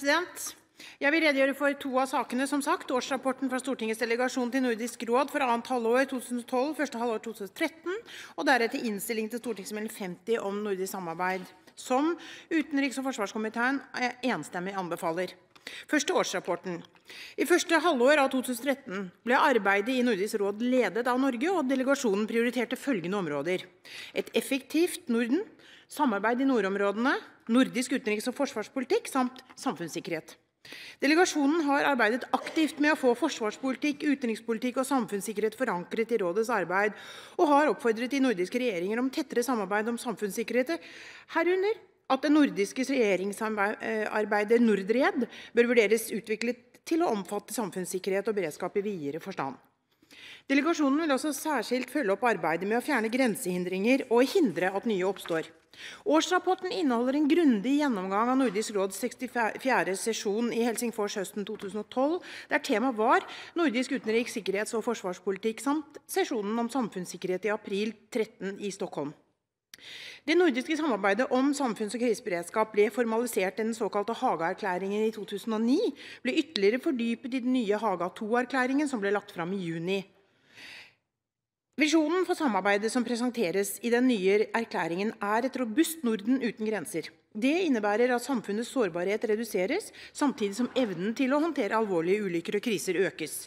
President. Jeg vil redegjøre for to av sakene, som sagt. Årsrapporten fra Stortingets delegasjon til Nordisk råd for annet halvår 2012, første halvår 2013, og deretter innstilling til stortingsmelding 50 om nordisk samarbeid, som utenriks- og forsvarskomiteen enstemmig anbefaler. Først til årsrapporten. I første halvår av 2013 ble arbeidet i Nordisk råd ledet av Norge, og delegasjonen prioriterte følgende områder. Et effektivt Norden, samarbeid i nordområdene, nordisk utenriks- og forsvarspolitikk samt samfunnssikkerhet. Delegasjonen har arbeidet aktivt med å få forsvarspolitikk, utenrikspolitikk og samfunnssikkerhet forankret i rådets arbeid, og har oppfordret de nordiske regjeringer om tettere samarbeid om samfunnssikkerhet, herunder at det nordiske regjeringsarbeidet NORDRED bør vurderes utviklet til å omfatte samfunnssikkerhet og beredskap i videre forstand. Delegasjonen vil også særskilt følge opp arbeidet med å fjerne grensehindringer og hindre at nye oppstår. Årsrapporten inneholder en grundig gjennomgang av Nordisk råds 64. sesjon i Helsingfors høsten 2012, der temaet var nordisk utenriks-, sikkerhets- og forsvarspolitikk samt sesjonen om samfunnssikkerhet i april 13 i Stockholm. Det nordiske samarbeidet om samfunns- og kriseberedskap ble formalisert i den såkalte Haga-erklæringen i 2009, ble ytterligere fordypet i den nye Haga II-erklæringen som ble lagt fram i juni. Visjonen for samarbeidet som presenteres i den nye erklæringen, er et robust Norden uten grenser. Det innebærer at samfunnets sårbarhet reduseres, samtidig som evnen til å håndtere alvorlige ulykker og kriser økes.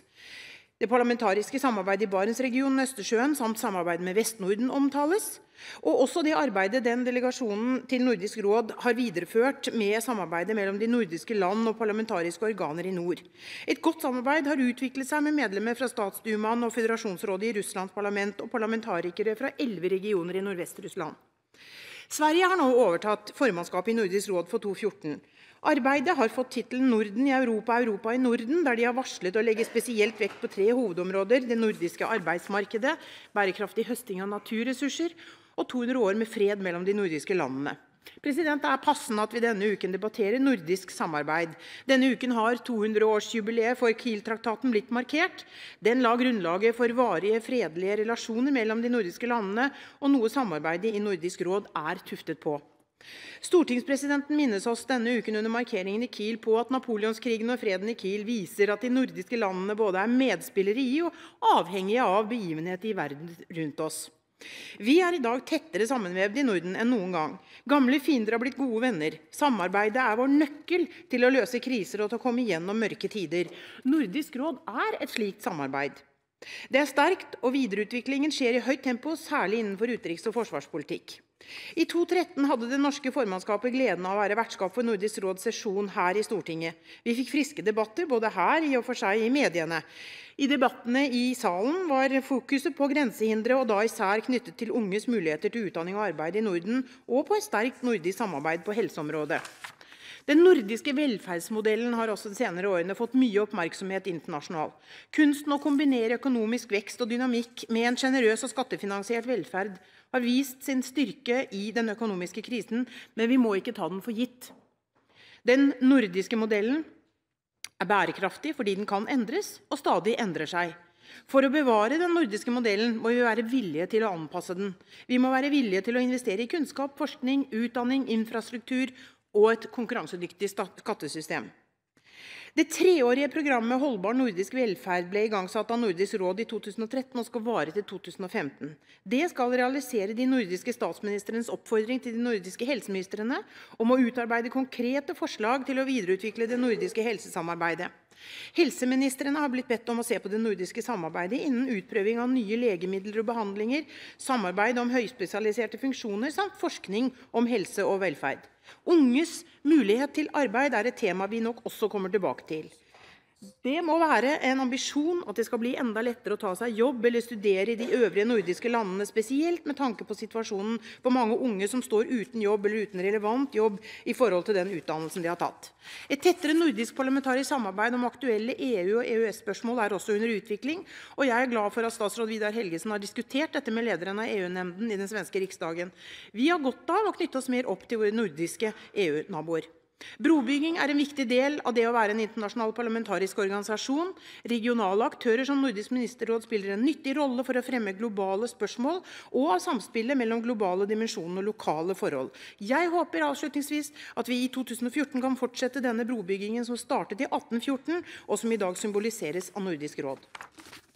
Det parlamentariske samarbeidet i Barentsregionen og Østersjøen samt samarbeidet med Vest-Norden omtales, og også det arbeidet den delegasjonen til Nordisk råd har videreført med samarbeidet mellom de nordiske land og parlamentariske organer i nord. Et godt samarbeid har utviklet seg med medlemmer fra Statsdumaen og Føderasjonsrådet i Russlands parlament og parlamentarikere fra elleve regioner i Nordvest-Russland. Sverige har nå overtatt formannskapet i Nordisk råd for 2014. Arbeidet har fått tittelen Norden i Europa, Europa i Norden, der de har varslet å legge spesielt vekt på tre hovedområder: det nordiske arbeidsmarkedet, bærekraftig høsting av naturressurser og 200 år med fred mellom de nordiske landene. President, Det er passende at vi denne uken debatterer nordisk samarbeid. Denne uken har 200-årsjubileet for Kiel-traktaten blitt markert. Den la grunnlaget for varige, fredelige relasjoner mellom de nordiske landene, og noe samarbeidet i Nordisk råd er tuftet på. Stortingspresidenten minnes oss denne uken under markeringen i Kiel på at napoleonskrigen og freden i Kiel viser at de nordiske landene både er medspillere i og avhengige av begivenheter i verden rundt oss. Vi er i dag tettere sammenvevd i Norden enn noen gang. Gamle fiender har blitt gode venner. Samarbeidet er vår nøkkel til å løse kriser og til å komme gjennom mørke tider. Nordisk råd er et slikt samarbeid. Det er sterkt, og videreutviklingen skjer i høyt tempo, særlig innenfor utenriks- og forsvarspolitikk. I 2013 hadde det norske formannskapet gleden av å være vertskap for Nordisk råds sesjon her i Stortinget. Vi fikk friske debatter, både her i og for seg i mediene. I debattene i salen var fokuset på grensehindre, og da især knyttet til unges muligheter til utdanning og arbeid i Norden, og på et sterkt nordisk samarbeid på helseområdet. Den nordiske velferdsmodellen har også de senere årene fått mye oppmerksomhet internasjonalt. Kunsten å kombinere økonomisk vekst og dynamikk med en sjenerøs og skattefinansiert velferd har vist sin styrke i den økonomiske krisen, men vi må ikke ta den for gitt. Den nordiske modellen er bærekraftig fordi den kan endres og stadig endrer seg. For å bevare den nordiske modellen må vi være villige til å anpasse den. Vi må være villige til å investere i kunnskap, forskning, utdanning, infrastruktur og et konkurransedyktig skattesystem. Det treårige programmet Holdbar nordisk velferd ble igangsatt av Nordisk råd i 2013 og skal vare til 2015. Det skal realisere de nordiske statsministrenes oppfordring til de nordiske helseministrene om å utarbeide konkrete forslag til å videreutvikle det nordiske helsesamarbeidet. Helseministrene har blitt bedt om å se på det nordiske samarbeidet innen utprøving av nye legemidler og behandlinger, samarbeid om høyspesialiserte funksjoner samt forskning om helse og velferd. Unges mulighet til arbeid er et tema vi nok også kommer tilbake til. Det må være en ambisjon at det skal bli enda lettere å ta seg jobb eller studere i de øvrige nordiske landene, spesielt med tanke på situasjonen for mange unge som står uten jobb eller uten relevant jobb i forhold til den utdannelsen de har tatt. Et tettere nordisk parlamentarisk samarbeid om aktuelle EU- og EØS-spørsmål er også under utvikling, og jeg er glad for at statsråd Vidar Helgesen har diskutert dette med lederen av EU-nemnden i den svenske riksdagen. Vi har godt av å knytte oss mer opp til våre nordiske EU-naboer. Brobygging er en viktig del av det å være en internasjonal parlamentarisk organisasjon. Regionale aktører som Nordisk ministerråd spiller en nyttig rolle for å fremme globale spørsmål og av samspillet mellom globale dimensjoner og lokale forhold. Jeg håper avslutningsvis at vi i 2014 kan fortsette denne brobyggingen som startet i 1814, og som i dag symboliseres av Nordisk råd.